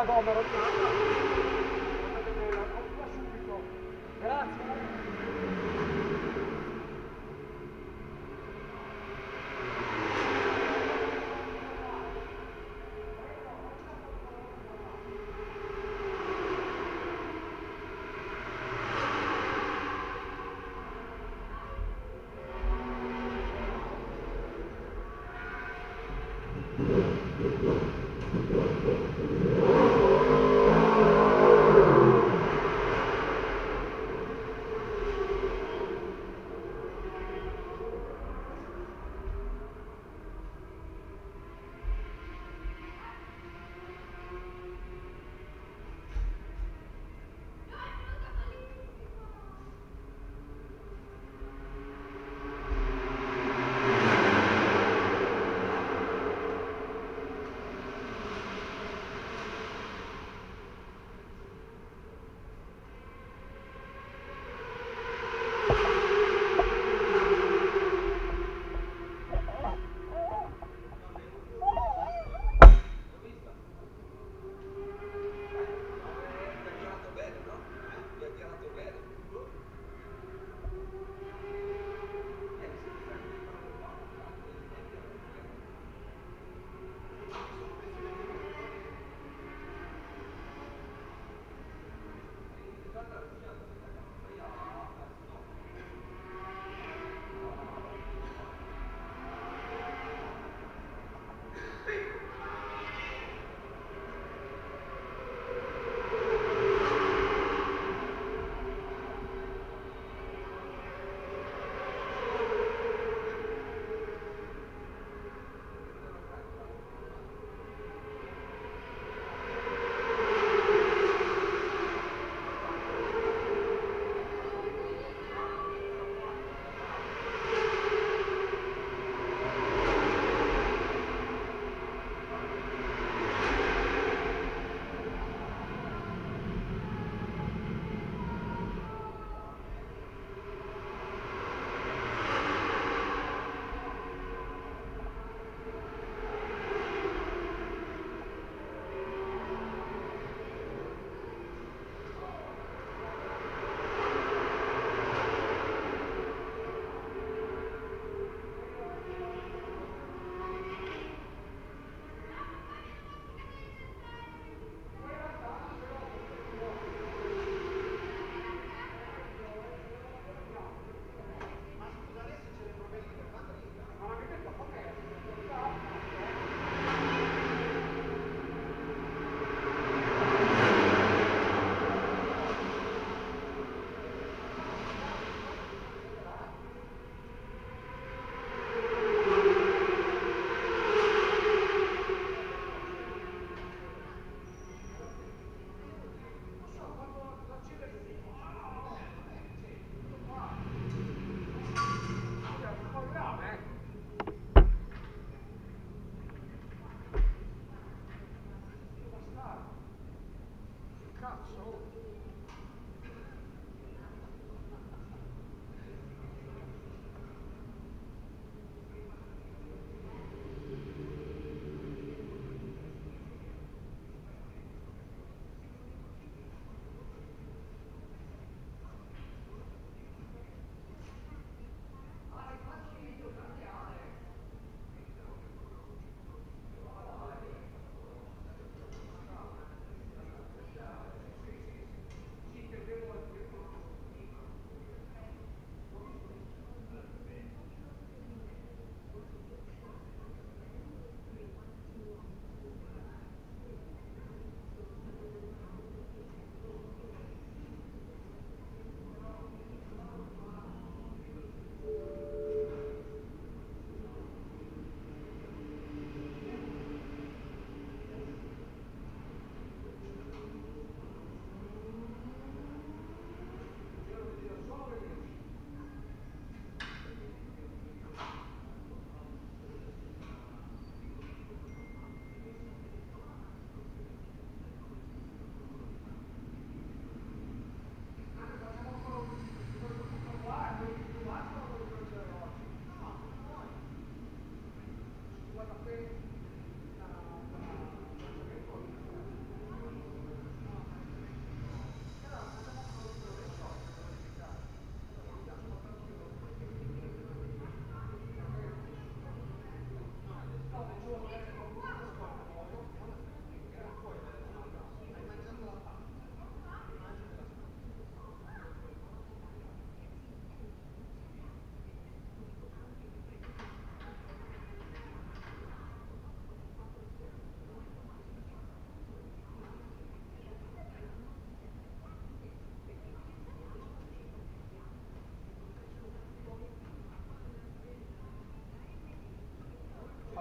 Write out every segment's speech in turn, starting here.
ela dá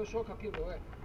do show capítulo, é.